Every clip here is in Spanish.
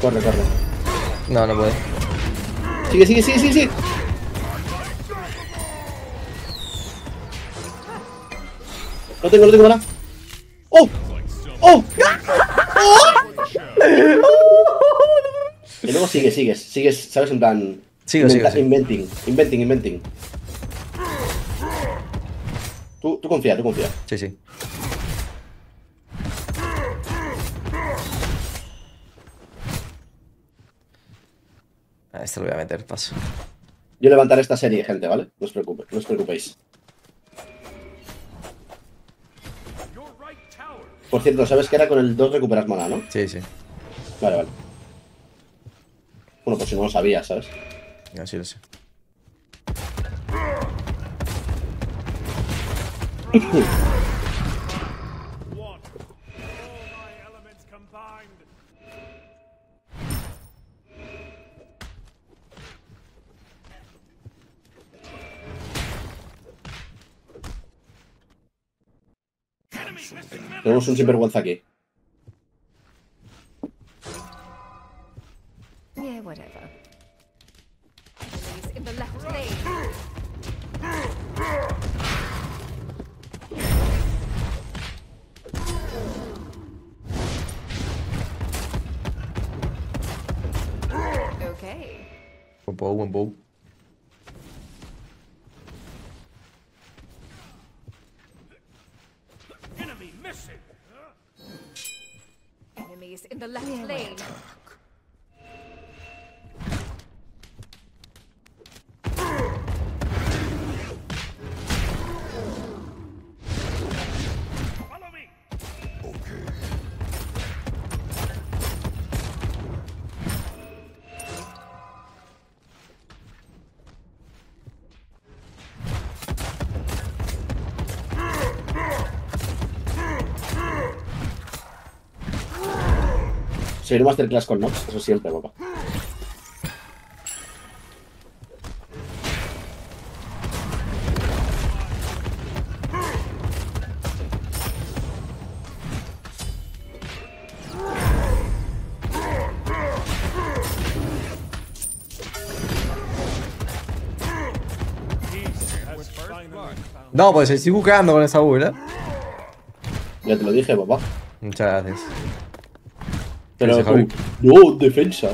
Corre, corre. No, no puede. Sigue, sigue, sigue, sigue, sigue. No tengo, no tengo nada. ¡Oh! ¡Oh! y luego sigues, sigues, sigues, ¿sabes? En plan. Sigo, sigo, sigo. Inventing, inventing, inventing. Tú, tú confía, tú confía. Sí, sí. A este lo voy a meter, paso. Yo levantaré esta serie, gente, ¿vale? No os preocupéis, no os preocupéis. Por cierto, ¿sabes que era con el 2 recuperas mana, no? Sí, sí. Vale, vale. Bueno, pues si no lo sabías, ¿sabes? Así lo sé. Tenemos un sinvergüenza aquí. Buen bow, buen Seguir Masterclass con Nox, eso siempre, papá. No, pues estoy buqueando con esa build, eh. Ya te lo dije, papá. Muchas gracias. Pero no, defensa.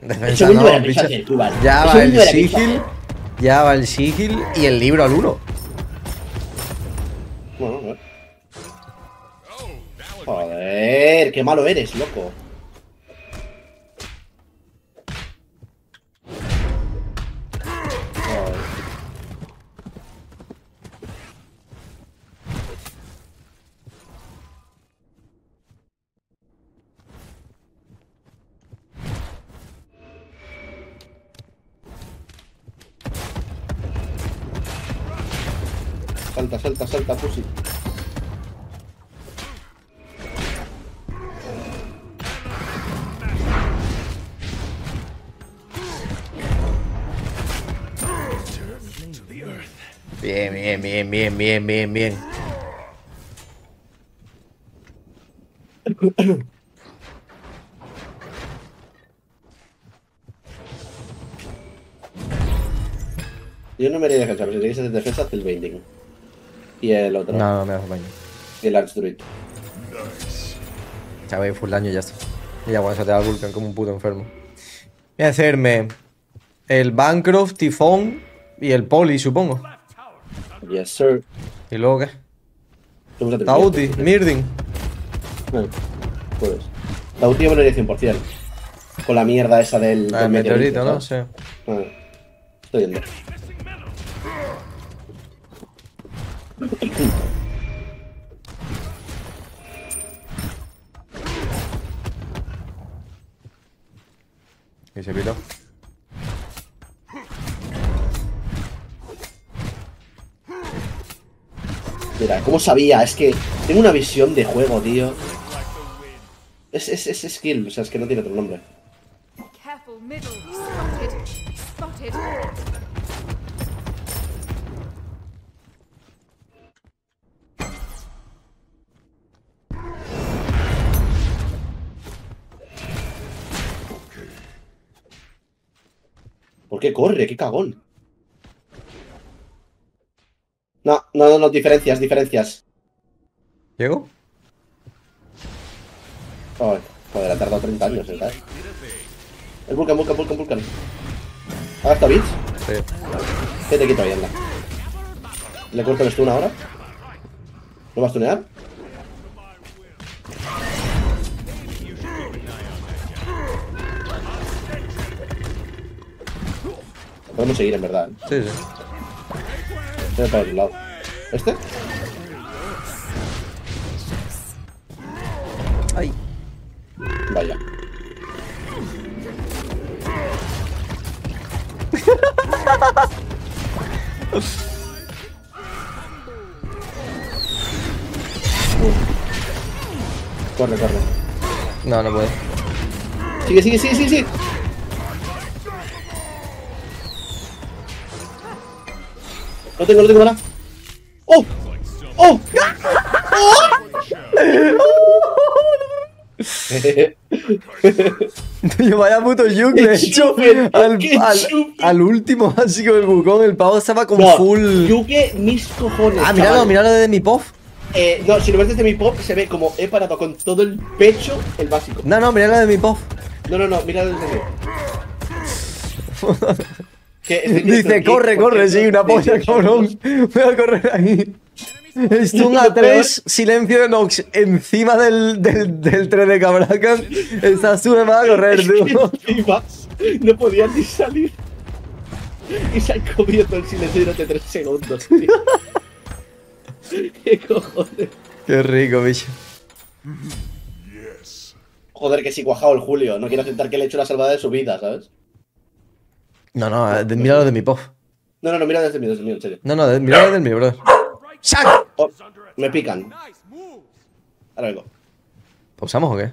Defensa segundo no, tú, vale. Ya El va el sigil. Ya va el sigil y el libro al uno. Bueno, a ver. Joder, qué malo eres, loco. Bien, bien, bien, bien. Yo no me haría defensa, pero si tienes hacer defensa, haz el Binding. Y el otro. No, no me hace daño. Y el Archdruid. Ya voy full daño y ya está. Y ya voy a saltar al Vulcan como un puto enfermo. Voy a hacerme el Bancroft, Tifón y el Poli, supongo. Yes, sir. ¿Y luego qué? Tauti, Mirdin. Eh, Pues. Tauti yo me lo haría 100%. Con la mierda esa del. Ah, del el meteorito, ¿no? Sí. Ah, Estoy yendo. Y se piró. ¿Cómo sabía? Es que tengo una visión de juego, tío. Es, es, es skill, o sea, es que no tiene otro nombre. ¿Por qué corre? ¡Qué cagón! No, no, no, no, diferencias, diferencias. ¿Llego? Ay, joder, ha tardado 30 años, ¿eh? El Vulcan, Vulcan, Vulcan, Vulcan. ¿Ahora está Bits? Sí. ¿Qué te quito ahí, anda? ¿Le corto el stun ahora? ¿No vas a tunear? Podemos seguir, en verdad. ¿eh? Sí, sí. Voy para otro lado. ¿Este? Ay. Vaya. Corre, corre. No, no puedo. Sigue, sigue, sigue, sigue, sigue. No tengo, no tengo nada. ¡Oh! ¡Oh! Tío, vaya puto Yuk, de ¡Qué hecho, al, ¡Qué al, al último, así con el bucón, el pavo estaba con No, full. Yuke, mis cojones. Ah, míralo, míralo de mi pop. Eh, no, si lo ves desde mi pop, se ve como he parado con todo el pecho el básico. No, no, míralo de mi pop. No, no, no, mira desde mí. Dice, corre, corre, sí, una polla, cabrón. Voy a correr ahí. Stun a 3, silencio de Nox encima del, del, del tren de Cabracan. Estás tú me vas a correr, tío. encima no podían ni salir. Y se han comido todo el silencio durante 3 segundos, tío. ¿Qué cojones? Qué rico, bicho. Joder, que sí, cuajado el Julio. No quiero aceptar que le he hecho la salvada de su vida, ¿sabes? No, no, eh, de- míralo de mi pop. No, no, no, mira desde mí, desde mí, en serio. No, no, de- míralo del mío, brother. ¡Sac! Oh, me pican. Ahora vengo. ¿Pausamos o qué?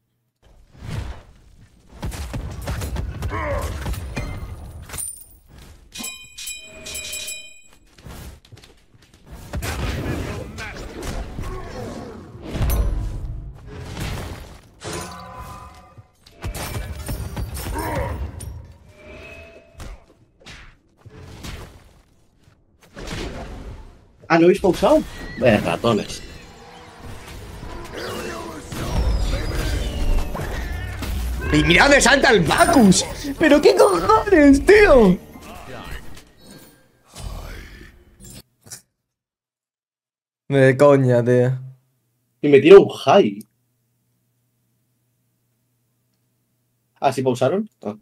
¿no habéis pausado? Eh, ratones. ¡Y mira dónde salta el Bacchus! ¡Pero qué cojones, tío! De coña, tío. Y me tira un high. Ah, ¿sí pausaron? Ah.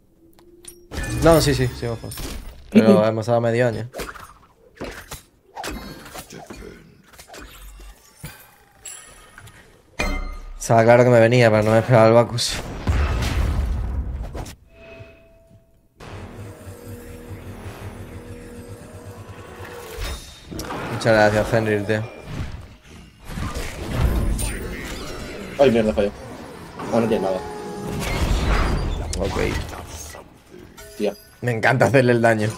No, sí, sí, sí, ojo. Pero hemos dado medio año. Estaba claro que me venía, pero no me esperaba el Bacchus. Muchas gracias, Fenrir, tío. Ay, mierda, falló. Ah, no tiene nada. Ok. Tía. Me encanta hacerle el daño.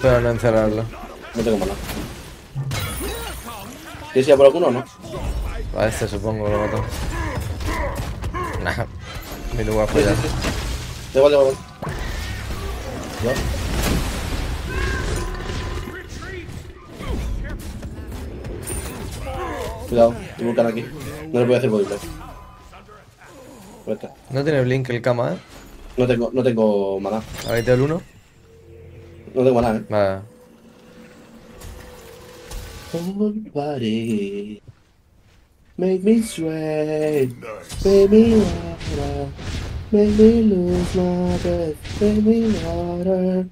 Pero no encerrarlo. No tengo mana. ¿Quieres ir a por alguno o no? A este supongo lo mato. Nah. Mi lugar fue ya. Igual, da igual. ¿Yo? Cuidado, hay Vulcan aquí. No le voy a hacer body Vete. No tiene blink el cama, eh. No tengo, no tengo mana. Ahí te el uno. No tengo mana, eh. Vale. Make me sweat, make me water, make me lose my breath, make me water.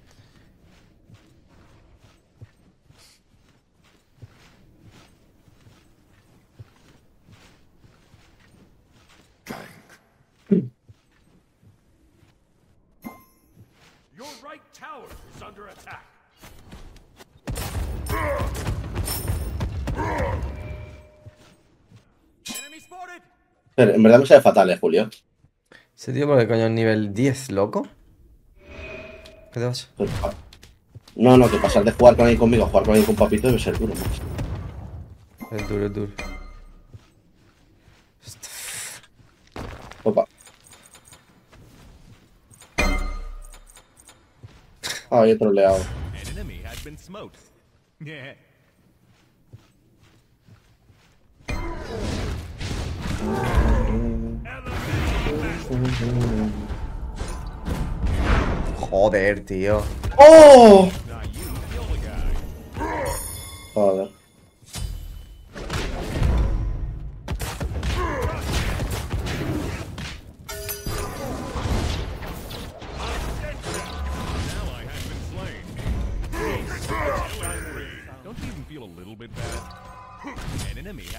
Pero en verdad me sale fatal, eh, Julio. Ese tío, porque coño es nivel 10, loco? ¿Qué te pasa? Ah, No, no, que pasar de jugar con alguien conmigo a jugar con alguien con papito debe ser duro, macho. Es duro, es duro. Opa. Ah, he troleado. Joder, tío. ¡Oh! Now you kill the guy. Joder.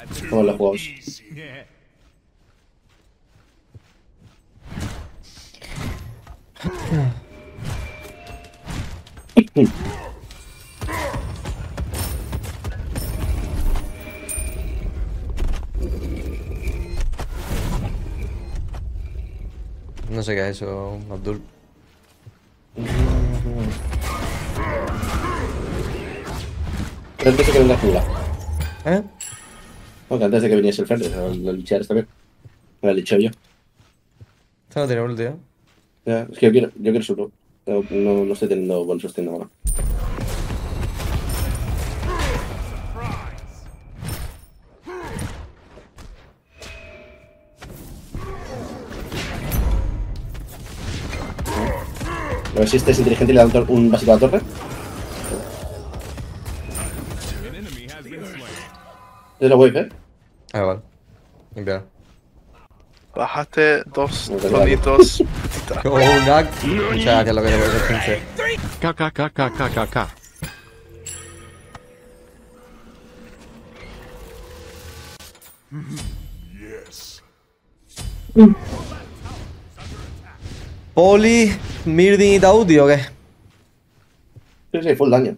has been No sé qué es eso, Abdul. Antes de que venga Jula. ¿Eh? Aunque antes de que viniese el Ferris, lo está bien. Me lo licheo yo. Este no tiene ulti, ¿eh? Ya, es que yo quiero, yo quiero solo. No, no, no estoy teniendo buen sostén ahora. A ver si este es inteligente y le da un, básico a la torre. Es la wave, eh. Ah, vale. Limpiar. Bajaste dos Muchas tonitos. Oh. Muchas gracias, lo que te voy a decir, 15. KKKKKK. Poli, Mirdin y Taudi, ¿o qué? Sí, sí, full daño.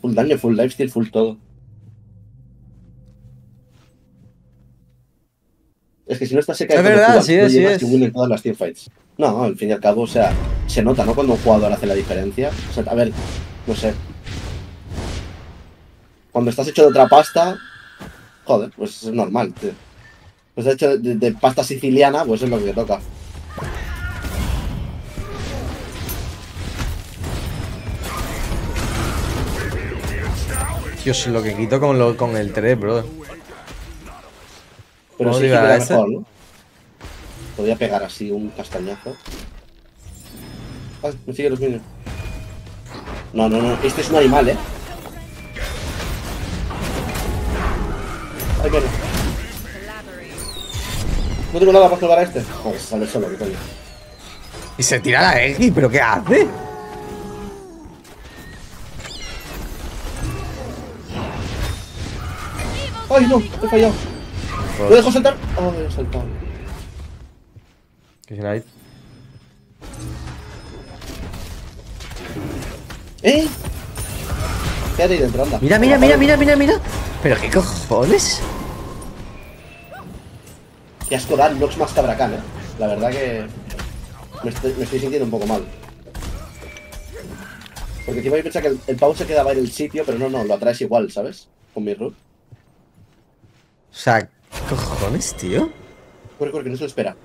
Full daño, full lifesteal, full todo. Es que si no está seca Es verdad, sí no es, sí es. en todas las teamfights. No, al fin y al cabo, o sea, se nota, ¿no? Cuando un jugador hace la diferencia. O sea, a ver, no sé. Cuando estás hecho de otra pasta, joder, pues es normal, tío. Pues hecho de, de pasta siciliana, pues es lo que toca. Dios, lo que quito con, lo, con el 3, bro. Pero ¿Cómo sí que era mejor, ¿no? Podría pegar así un castañazo. Ah, me siguen los minions. No, no, no. Este es un animal, ¿eh? Ay, bueno. No tengo nada para salvar a este. Joder, sale solo, qué coño. Y se tira la X, ¿pero qué hace? ¡Ay, no! He fallado. ¿Lo dejo saltar? ¡Ay, he saltado! No hay- ¿Eh? Quédate ahí dentro, anda. Mira, mira, mira, mira, mira, mira. ¿Pero qué cojones? Qué asco da Nox más cabracán, ¿eh? La verdad que... Me estoy, me estoy sintiendo un poco mal. Porque encima yo pensaba que el, el pavo se quedaba en el sitio, pero no, no, lo atraes igual, ¿sabes? Con mi root. O sea, ¿qué cojones, tío? Corre, corre, que no se lo espera.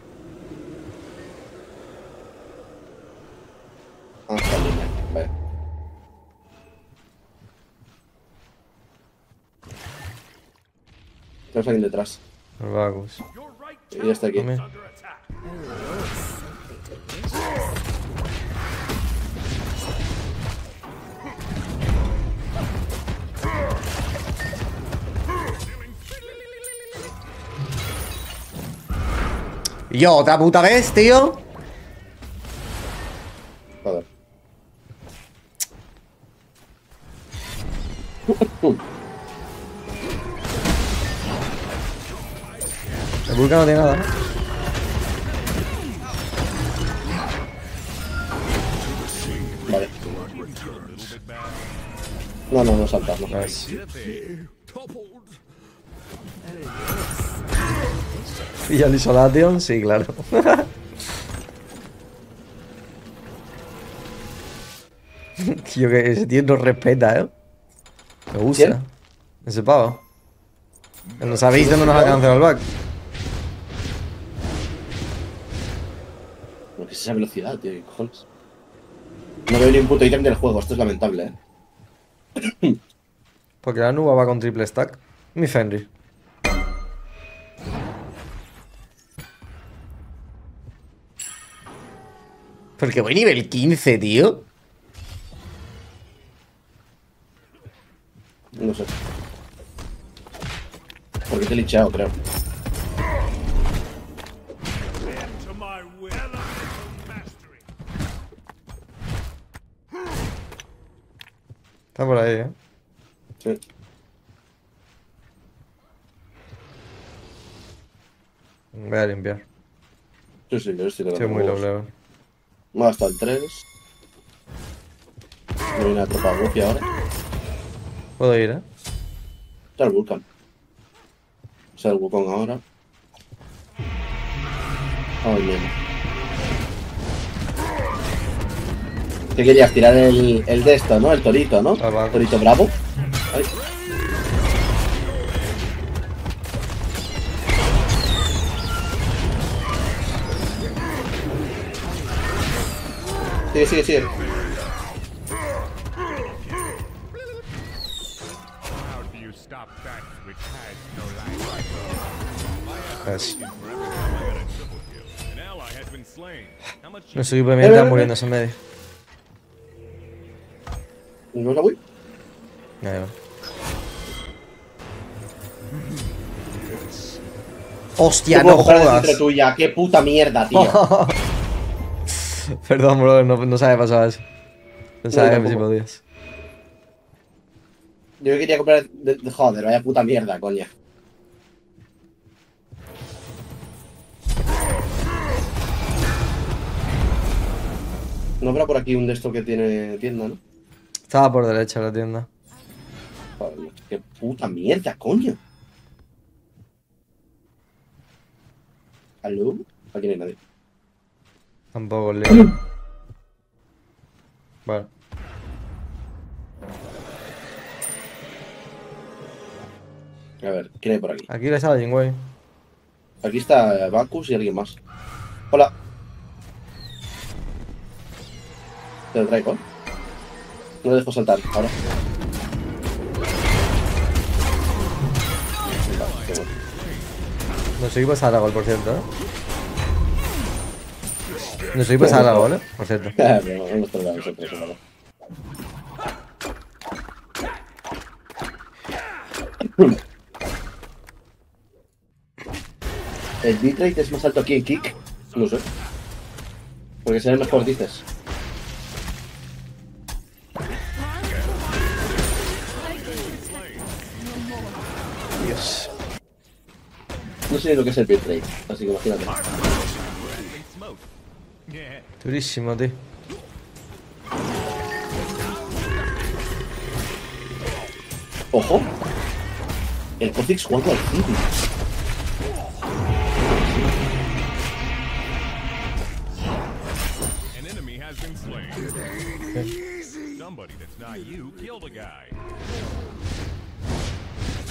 Ah, está en línea. Vale. Tenemos a alguien detrás. Your right Y ya está aquí. Hombre. Yo, otra puta vez, tío. Joder. El vulcano no tiene nada. ¿no? Vale. No, no, no saltas, no. Nice. ¿Y el Isolation? Sí, claro. Tío, que ese tío nos respeta, ¿eh? Me gusta. ¿Quién? Ese pavo. ¿No sabéis dónde nos ha cancelado el back? Que es esa velocidad, tío, ¿qué cojones? No veo ni un puto ítem del juego, esto es lamentable, eh. Porque la nuba va con triple stack. Mi Fenrir. Porque voy nivel 15, tío. No sé. Porque te he licheado, creo. Está por ahí, eh. Sí. Voy a limpiar. Sí, sí, yo estoy Estoy muy low level. Me ha gastado el 3. Me viene a tropa Goofy ahora. Puedo ir, eh. Está el Vulcan. O sea, el Wukong ahora. Ay, mismo. ¿Qué querías? Tirar el, el de esto, ¿no? El torito, ¿no? Ah. Torito bravo. Ay. Slain. How much Nuestro equipo de mierda está muriéndose en medio. ¿No la voy? Ahí va. Hostia, no jodas. Entre tuya, qué puta mierda, tío. Perdón, bro, no, no sabía pasar eso. Pensaba No, que tampoco. podías. Yo quería comprar. de- de- joder, vaya puta mierda, coña. No habrá por aquí un de estos que tiene tienda, ¿no? Estaba por derecha la tienda. Joder, qué puta mierda, coño. ¿Aló? Aquí no hay nadie. Tampoco lío. Vale. A ver, ¿quién hay por aquí? Aquí le está alguien, güey. Aquí está Bacchus y alguien más. Hola. Te lo traigo. No lo dejo saltar, ahora. Bueno. Nuestro equipo es Aragorn, por cierto, ¿eh? Equipo es Aragorn, ¿eh? Por cierto. No ¿vale? ¿El bitrate es más alto aquí en Kick? No sé. Porque se ve mejor, dices. Dios. No sé ni lo que es el bitrate, así que imagínate. Durísimo, tío. ¡Ojo! El Cofix jugando al City. Somebody that's not you killed a guy.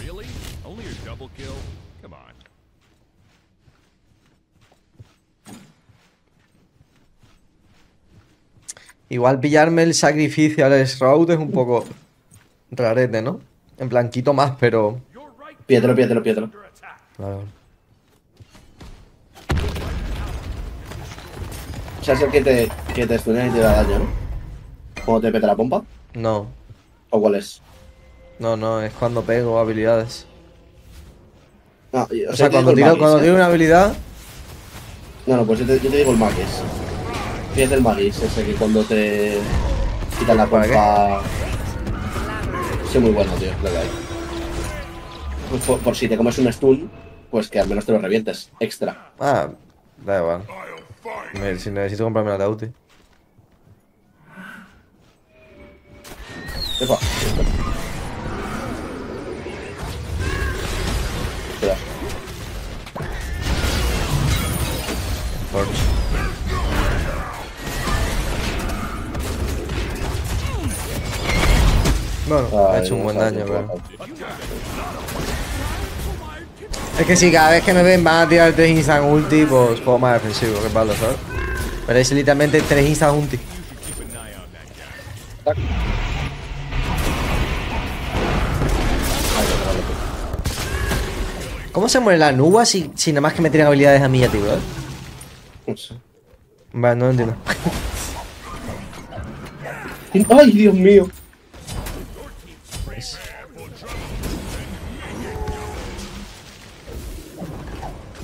Really? Only a double kill? Come on. Igual pillarme el sacrificio al Shroud es un poco rarete, ¿no? En plan, quito más, pero. Pietro, Pietro, Pietro. Claro. O sea, es el que te, que te estunea y te da daño, ¿no? Cuando te peta la pompa. No, ¿O cuál es? no, no, es cuando pego habilidades. No, y- O sea, cuando tiro, cuando ¿eh? tiro una habilidad. No, no, pues yo te, yo te digo el Magis. Fíjate el Magis, ese que cuando te quitan la pompa. Sí, muy bueno, tío, lo que hay. Pues por, por si te comes un stun, pues que al menos te lo revientes. Extra. Ah, da igual. Me- si necesito comprarme la Tauti. Epa. Espera. Forge. Bueno, ha hecho un buen daño, pero. Es que si cada vez que me ven van a tirar 3 instant ulti, pues juego más defensivo, que palo, ¿sabes? Pero es literalmente 3 instant ulti. ¿Cómo se muere la nubia si, si nada más que me tiran habilidades a mí ya, tío? ¿eh? No sé. Vale, no lo entiendo. ¡Ay, Dios mío!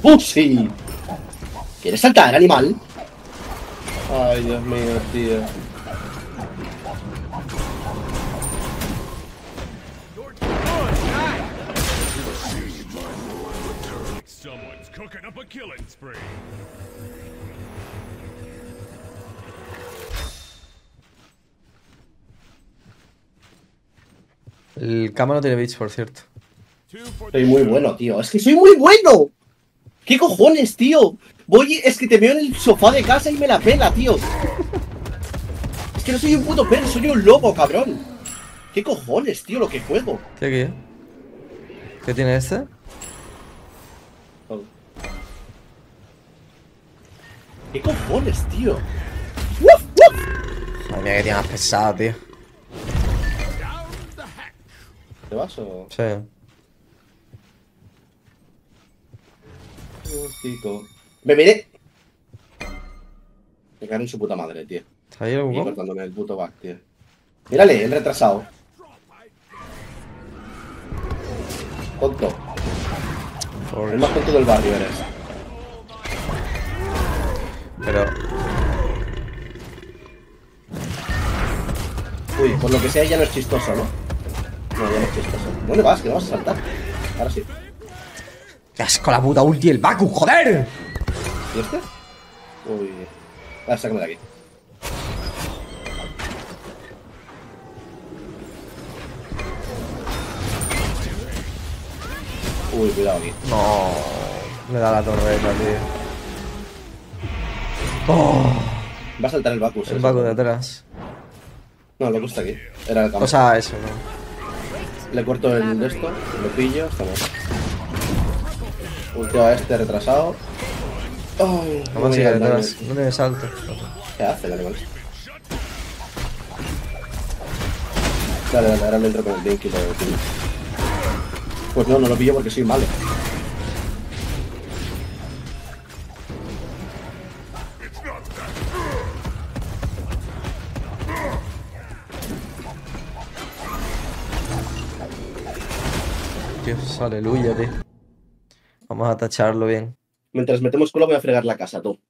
¡Pussy! ¿Quieres saltar, animal? Ay, Dios mío, tío. El cama no tiene bits, por cierto. Soy muy bueno, tío. Es que soy muy bueno. ¿Qué cojones, tío? Voy, es que te veo en el sofá de casa y me la pela, tío. Es que no soy un puto perro, soy un lobo, cabrón. ¿Qué cojones, tío, lo que juego? ¿Qué aquí? ¿Qué tiene este? ¿Qué cojones, tío? Madre mía, que tiene más pesado, tío. ¿Te vas o...? Sí. Me miré. Me cago en su puta madre, tío. ¿Está ahí el Y cortándome el puto back, tío. Mírale, el retrasado. Tonto. El más tonto del barrio eres. Pero. Uy, por lo que sea ya no es chistoso, ¿no? No, ya no es chistoso. ¿Dónde vas? Que no vas a saltar. Ahora sí. ¡Qué asco la puta ulti el Baku, joder! ¿Y este? Uy. Ah, sácame de aquí. Uy, cuidado aquí. No. Me da la torreta, tío. Oh, Va a saltar el Bacus. el. Baku de atrás. No, el Bacus está aquí. Era el campo. O sea, eso, ¿no? Le corto el de esto, lo pillo, estamos. Ulteo a este retrasado. Ay, Vamos a me ir daño. No tiene salto. ¿Qué hace el animal? Dale, dale, ahora le entro con el Link y lo pillo. Pues no, no lo pillo porque soy malo. Dios, aleluya, tío. Vamos a tacharlo bien. Mientras metemos culo voy a fregar la casa, tú.